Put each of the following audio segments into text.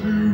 Most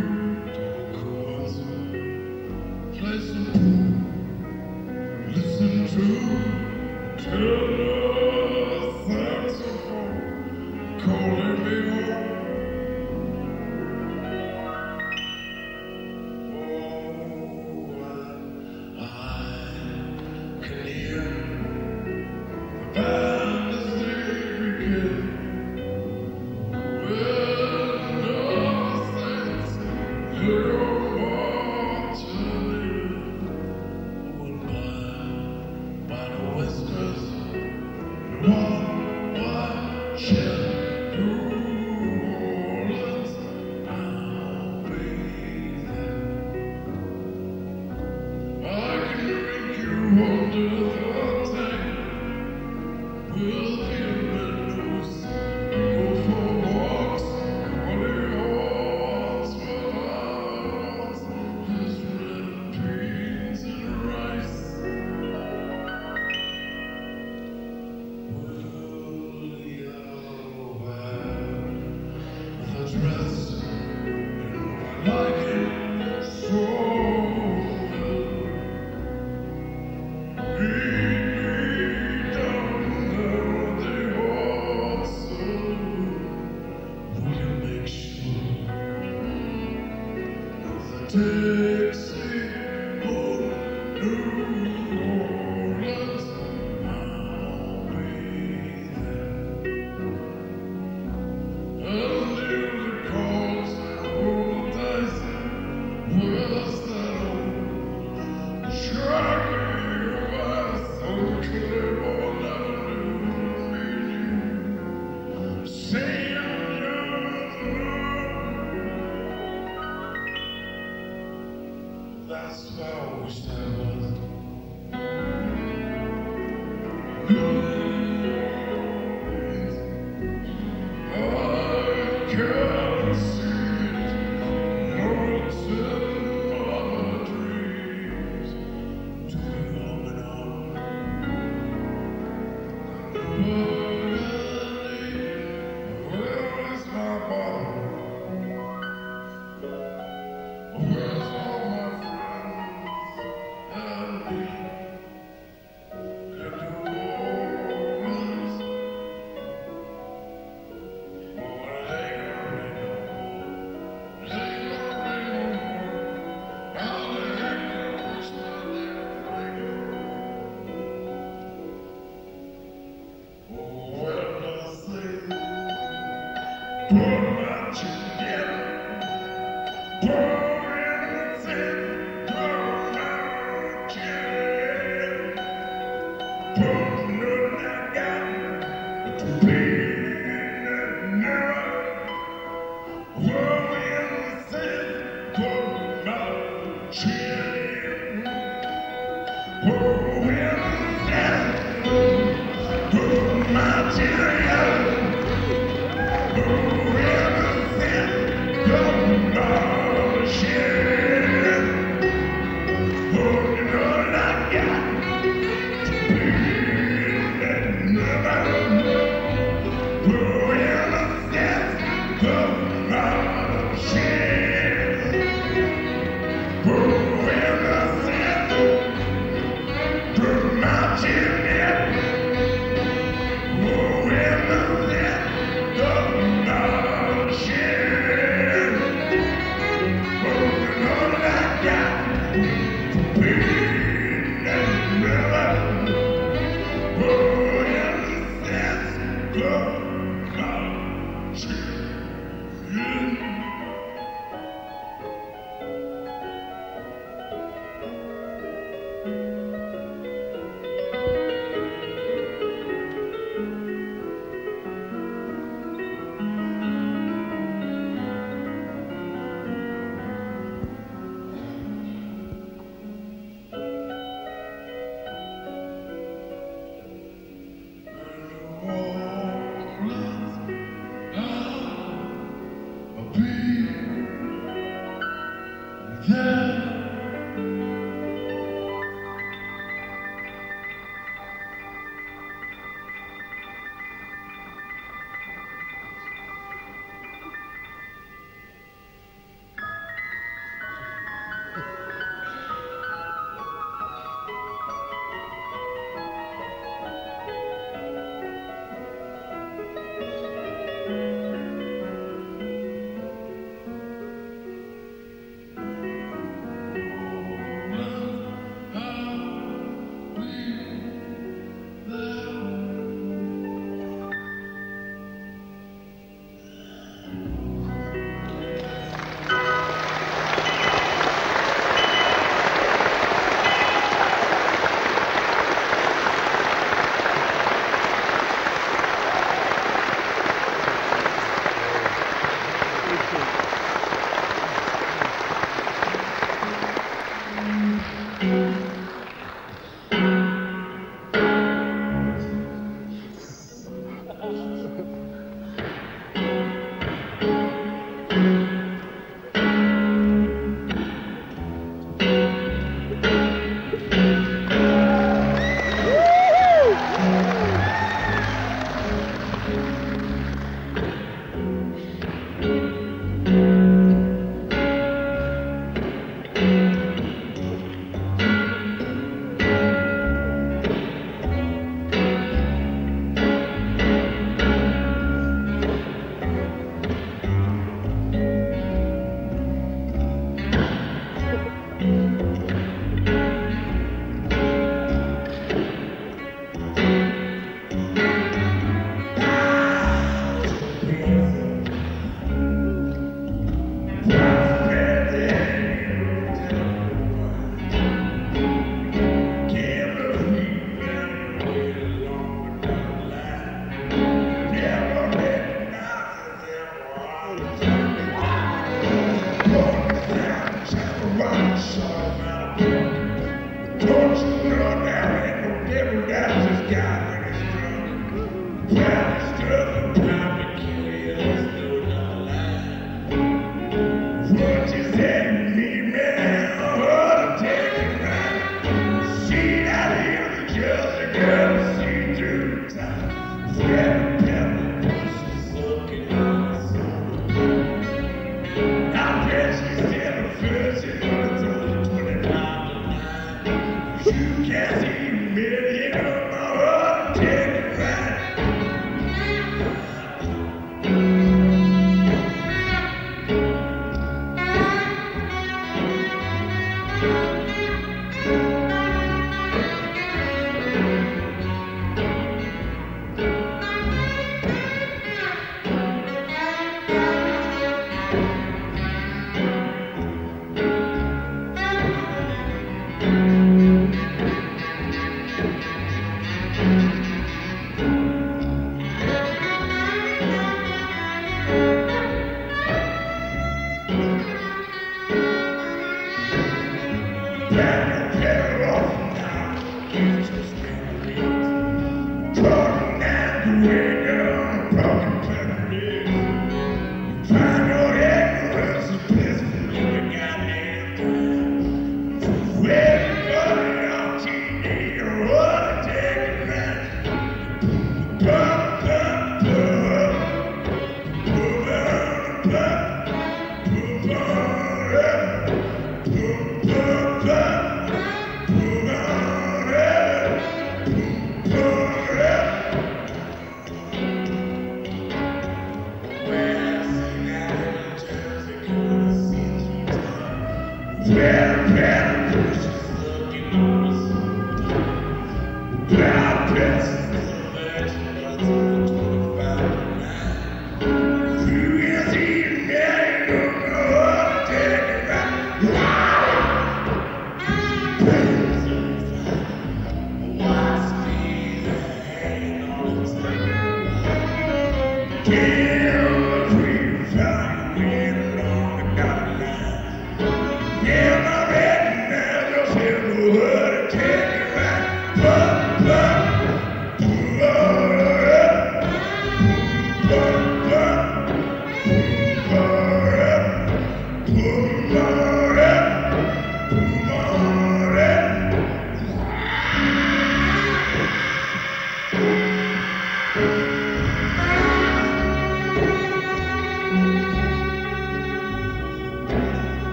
has to take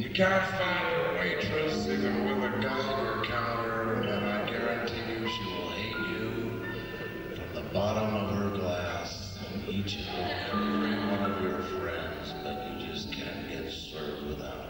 You can't find a waitress, even with a Geiger counter, and I guarantee you she will hate you from the bottom of her glass and each and every one of your friends, but you just can't get served without her.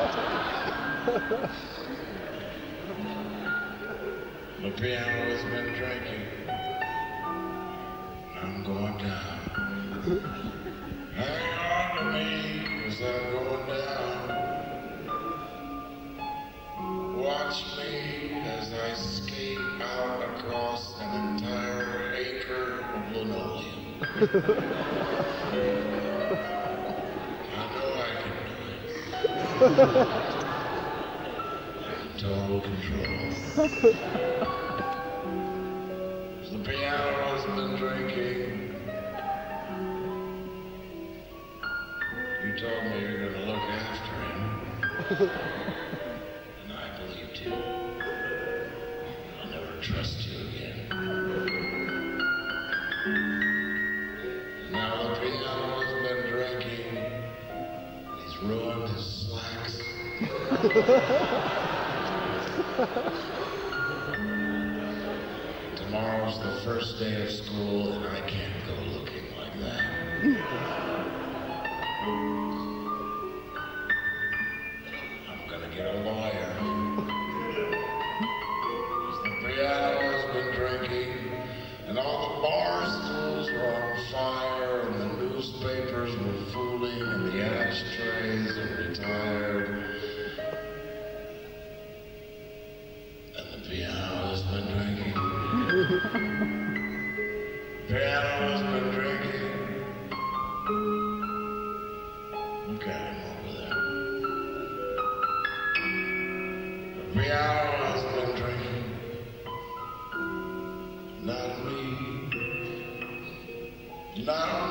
Now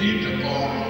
Need to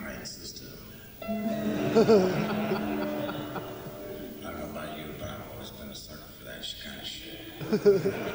I sister. I don't know about you, but I've always been a sucker for that kind of shit.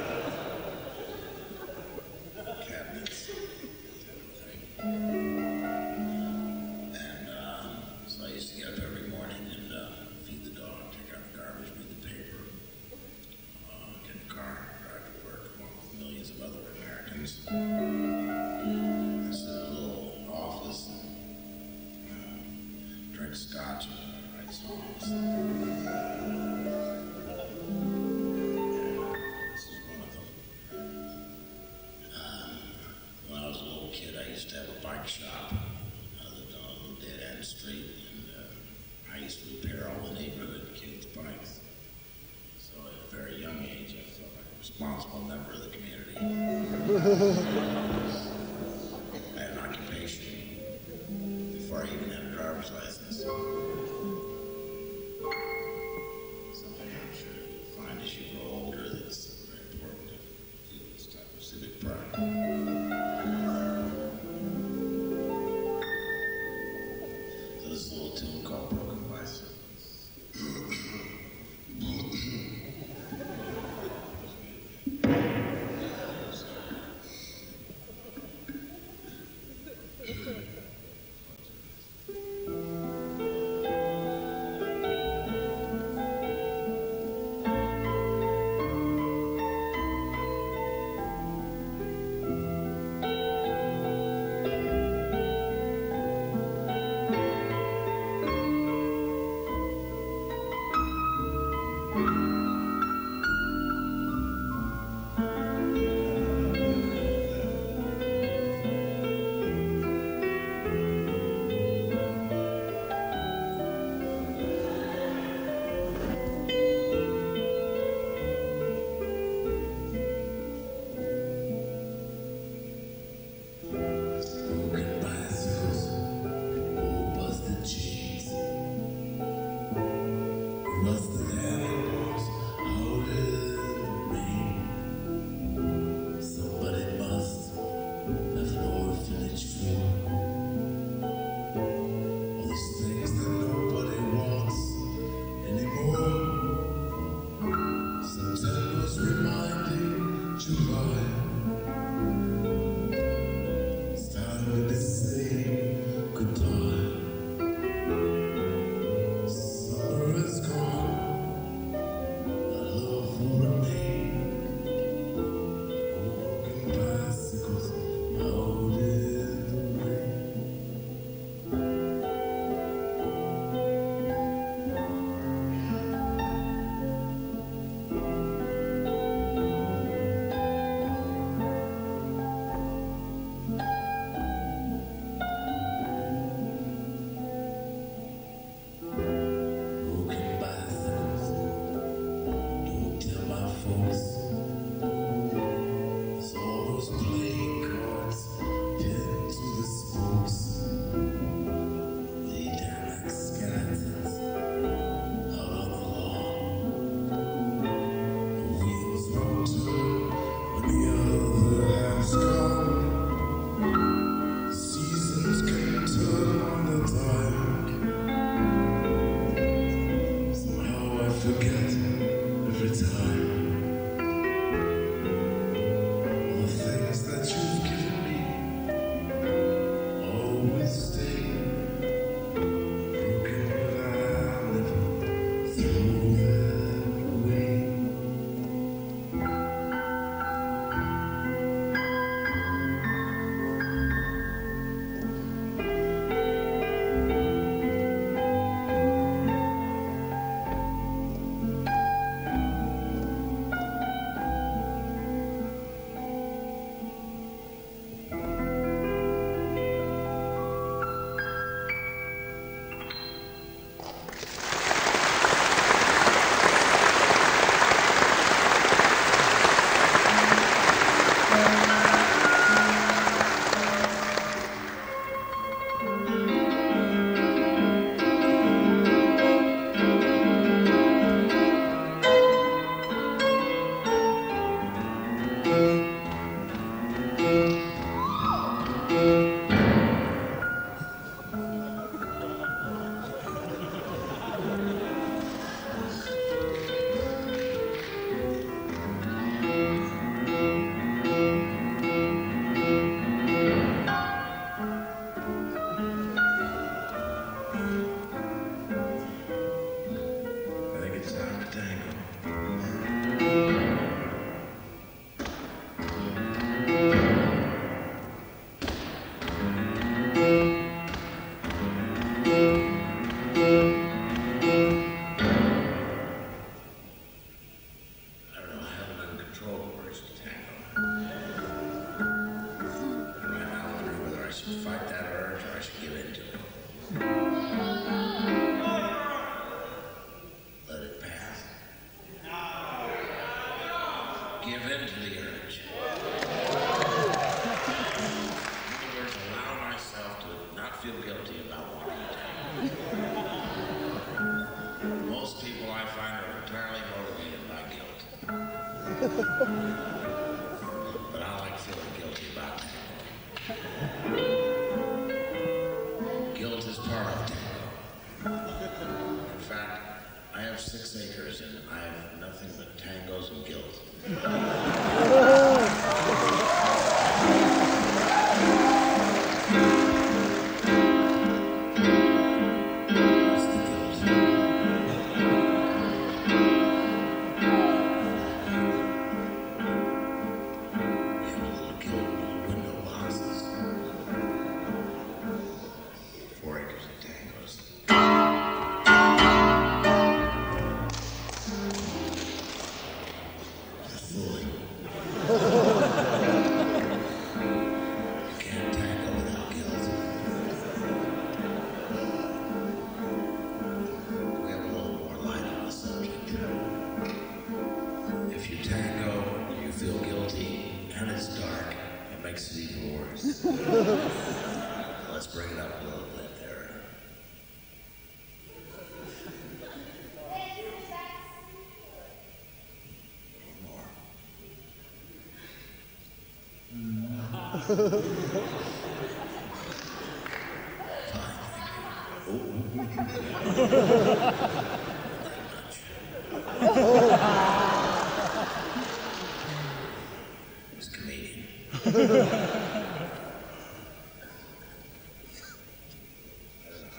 How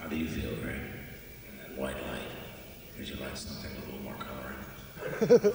do you feel, Greg? In that white light? Would you like something a little more color?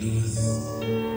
to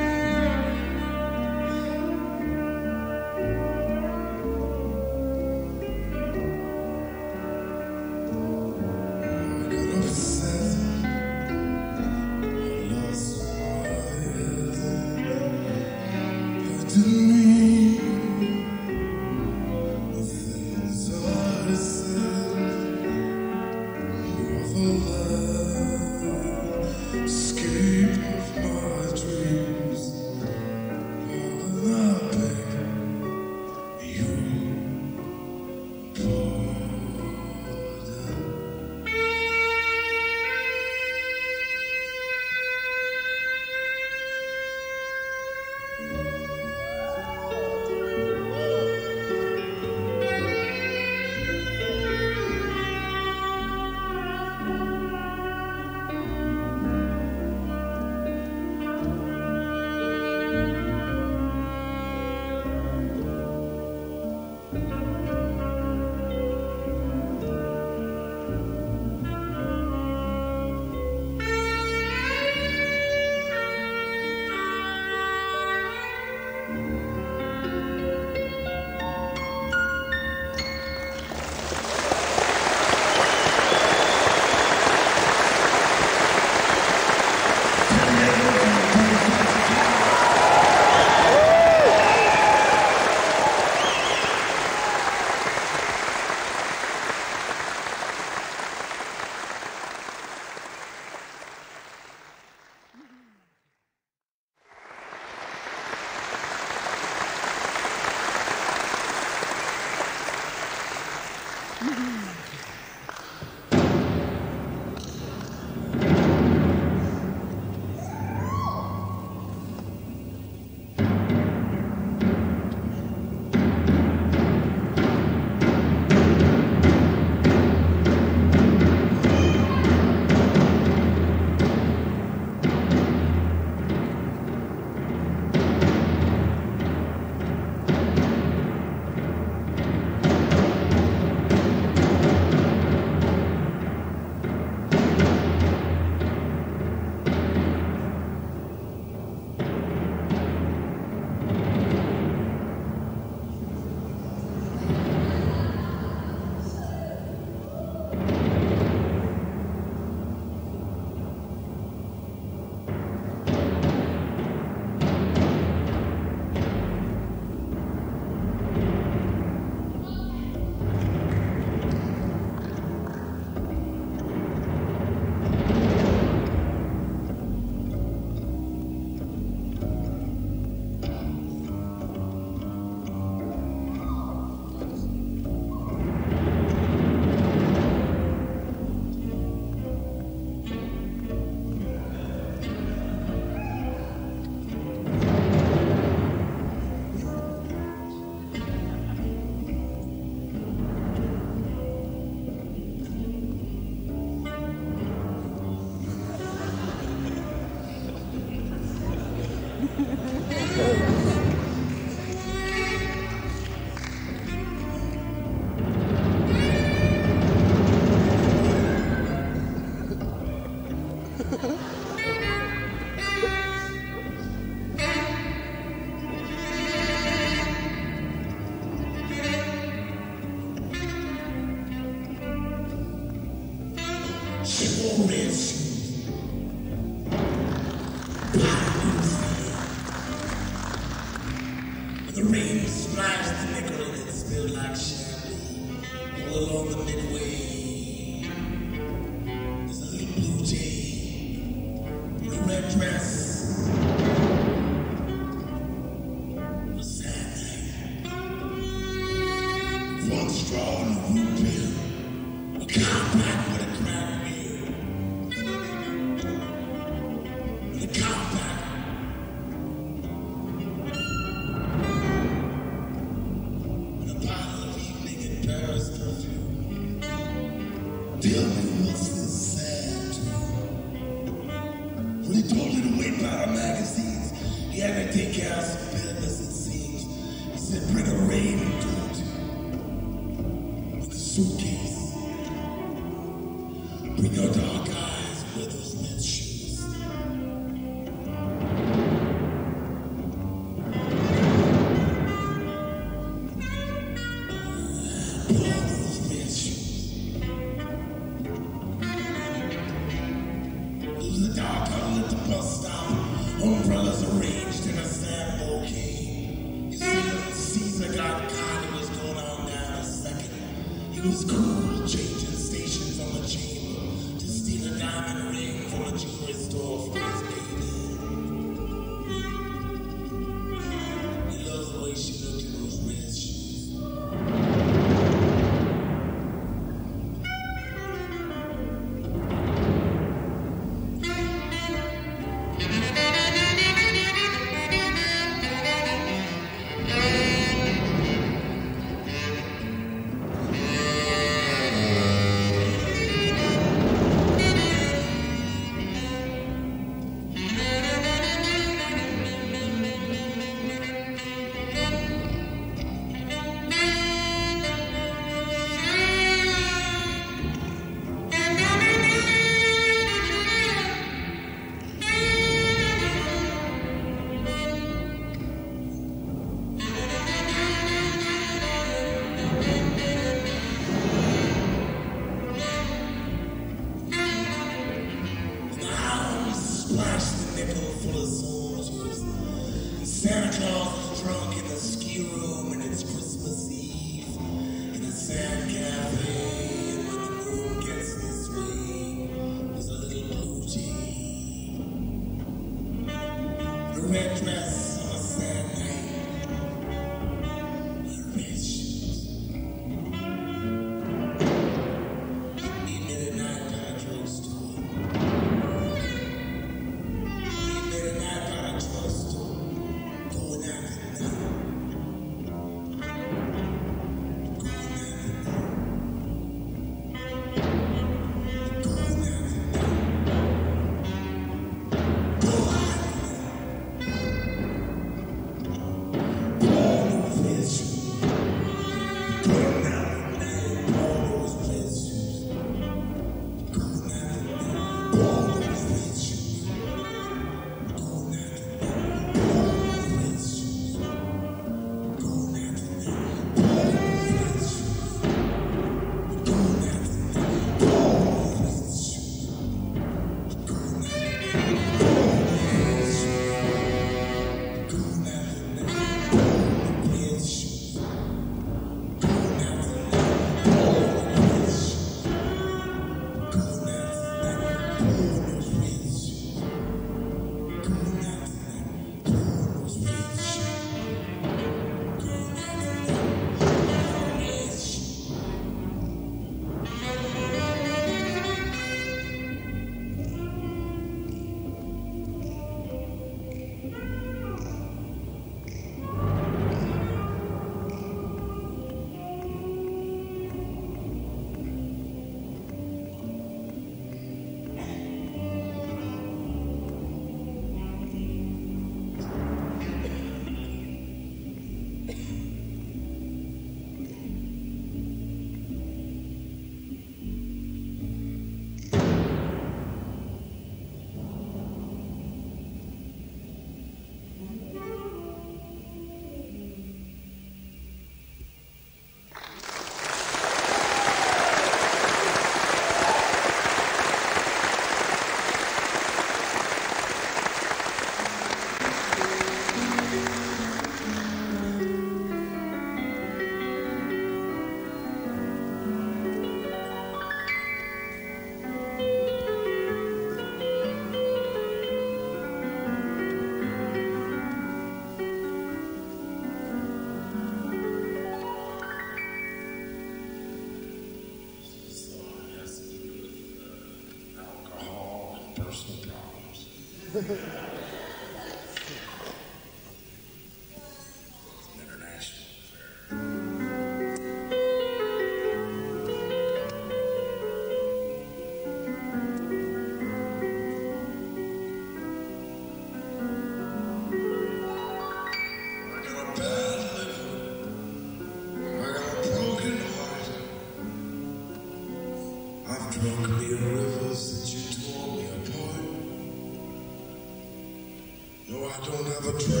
I don't have a dream.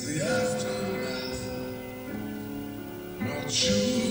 It's the aftermath, not you.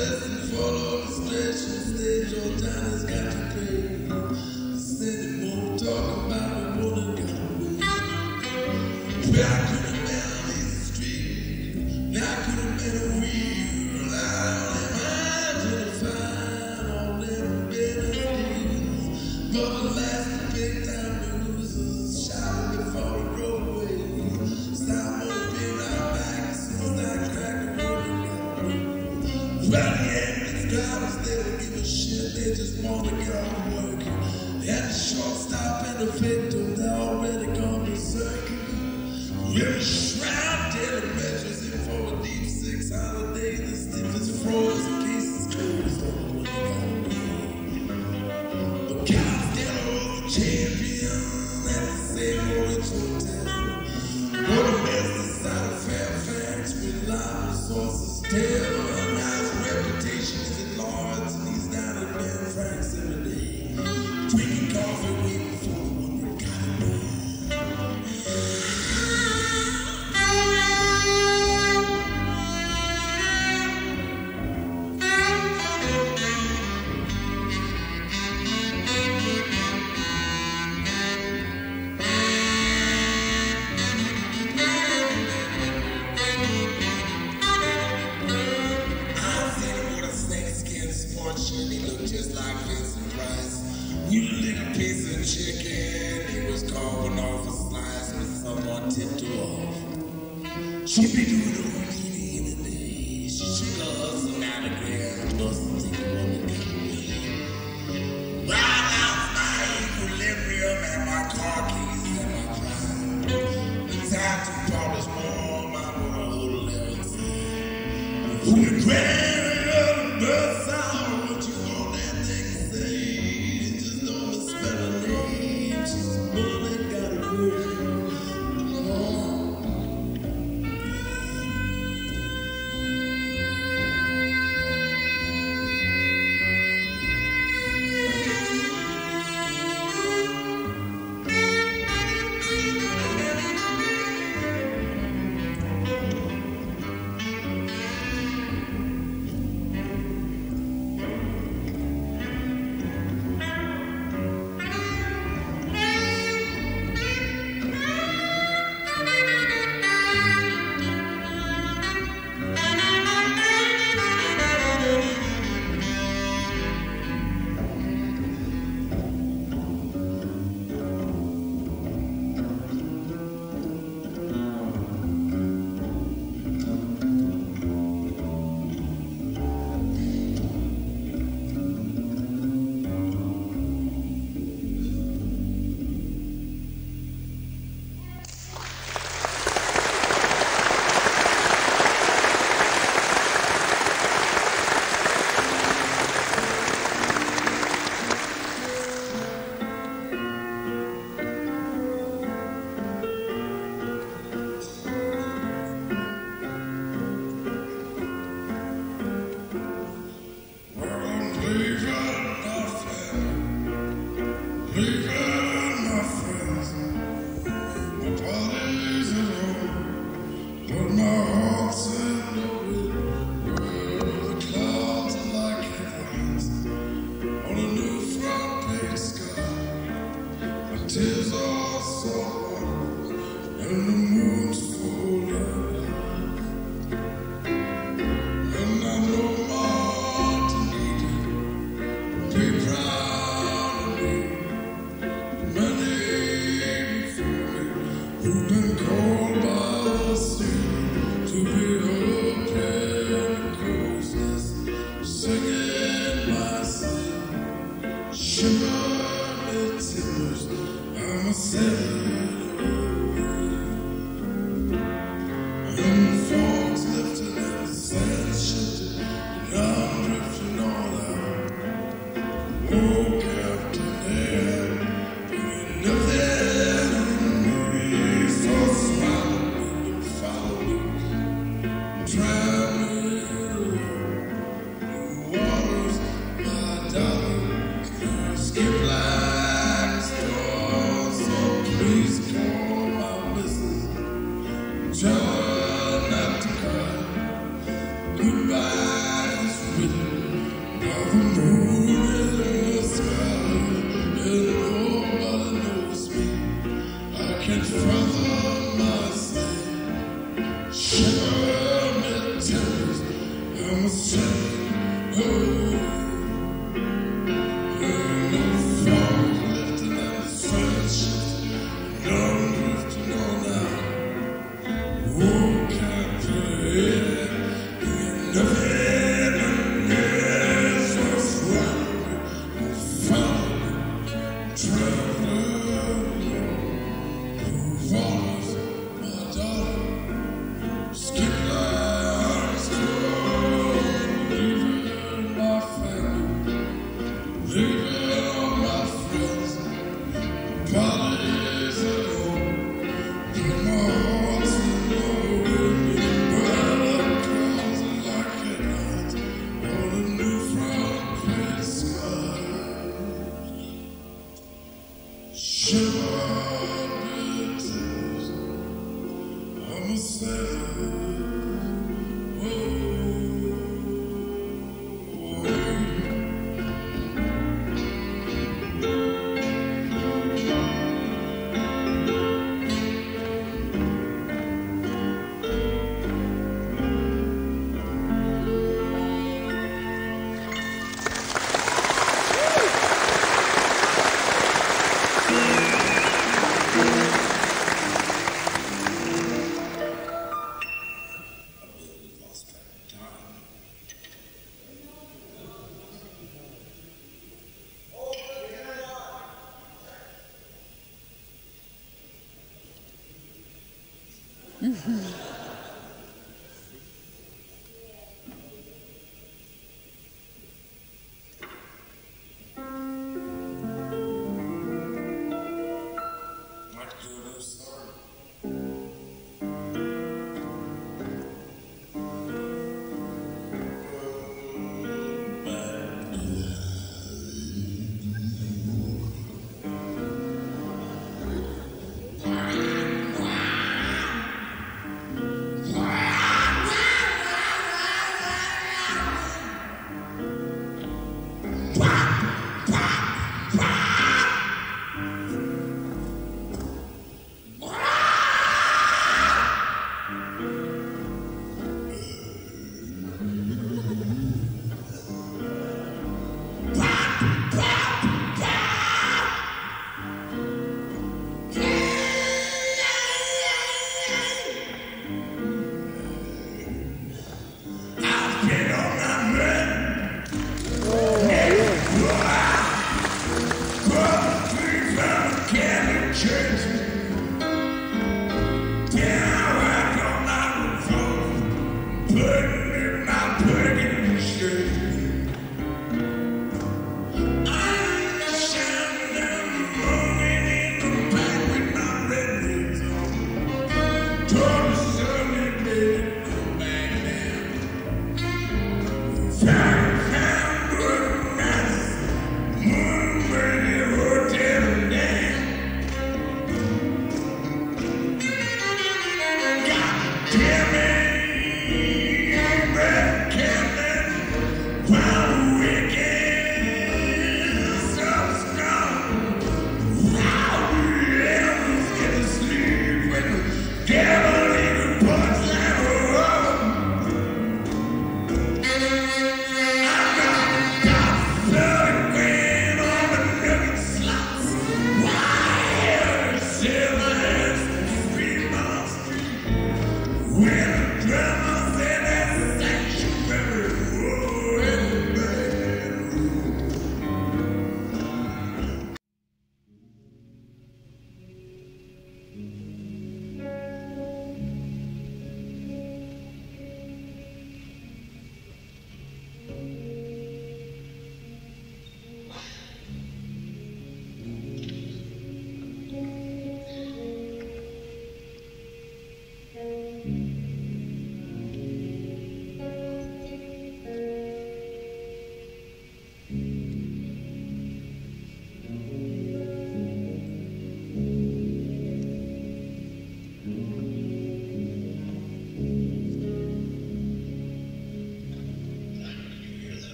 lessons, fall off the stage. Your time has got to pay. Send talk about. Back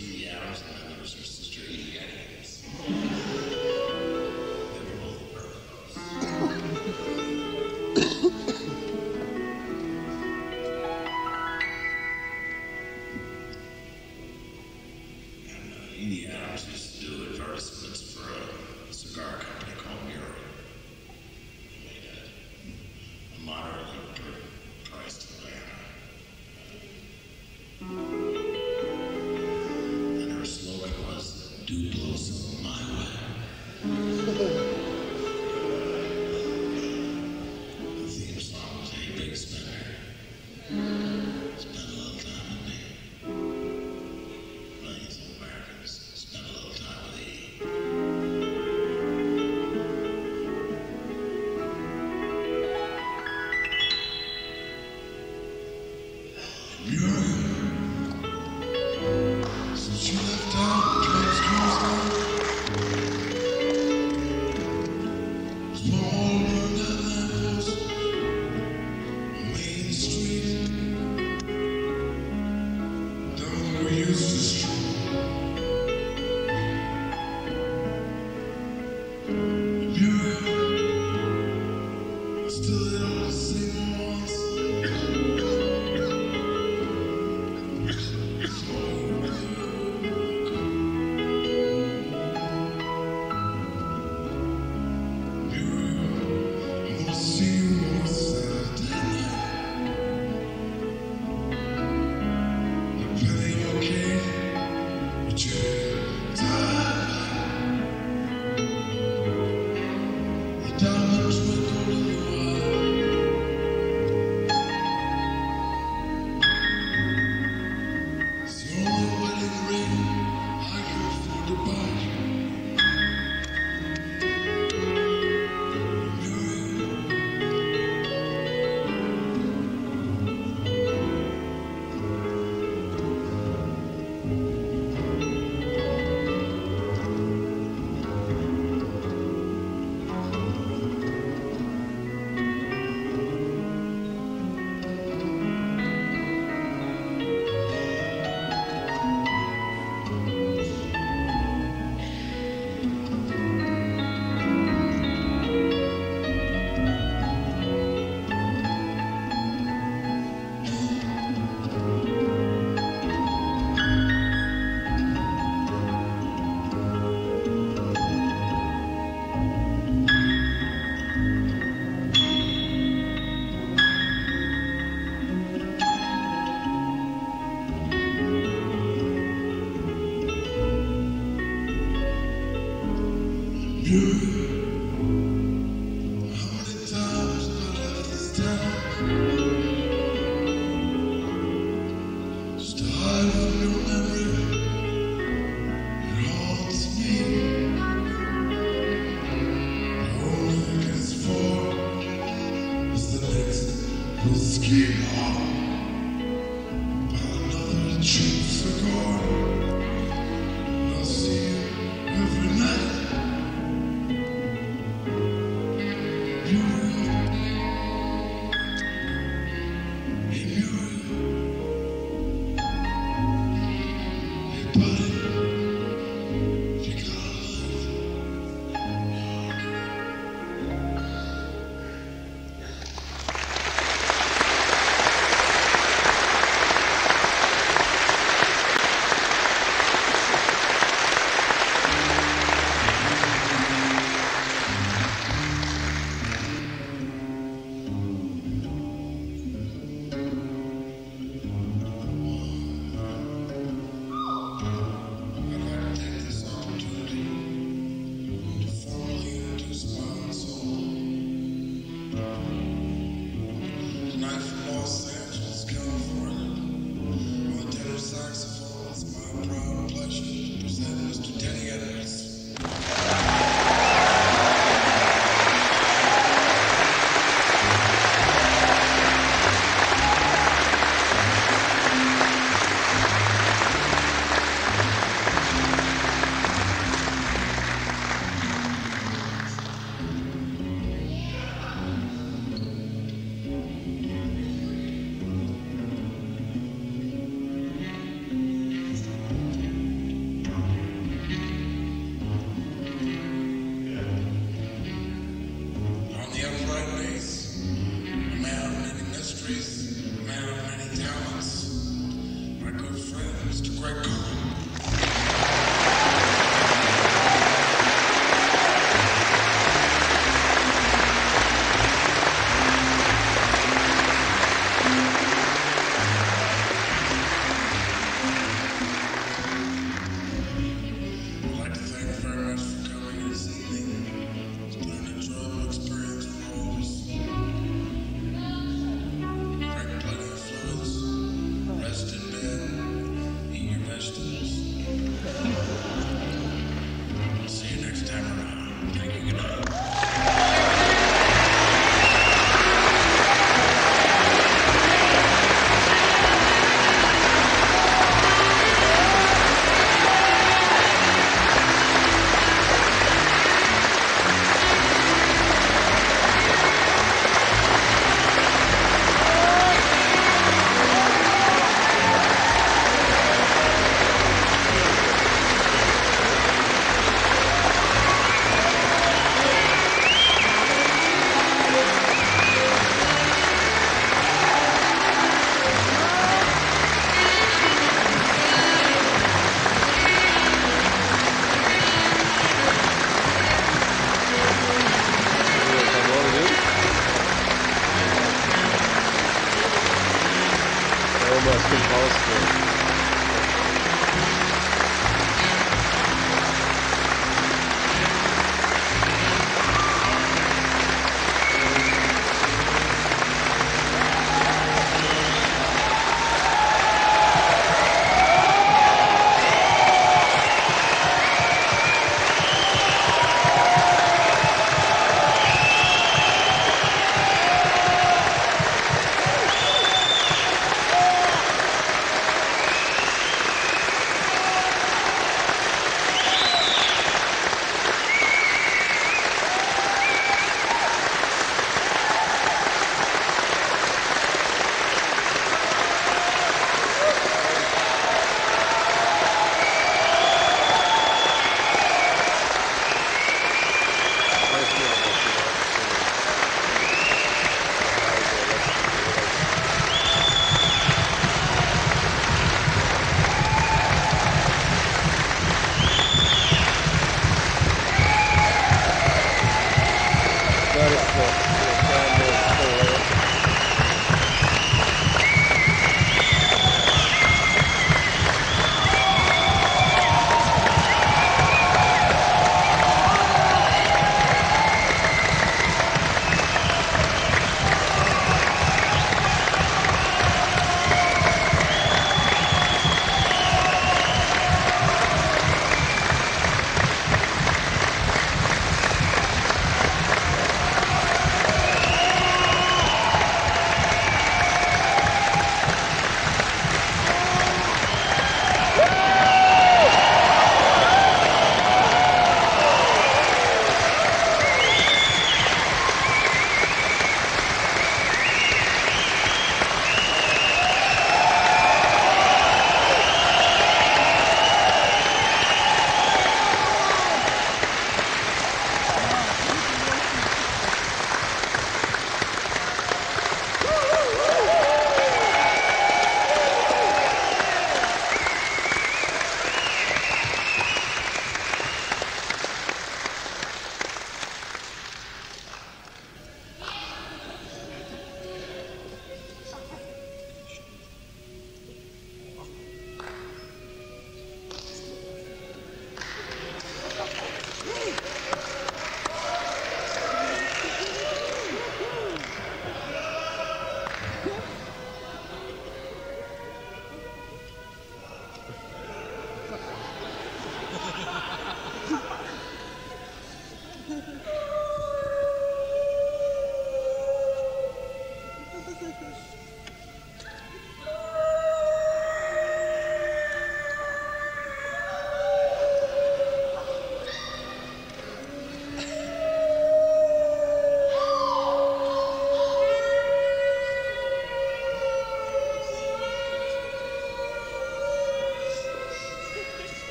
see hours now there's your sister Edie animals. They were both birds.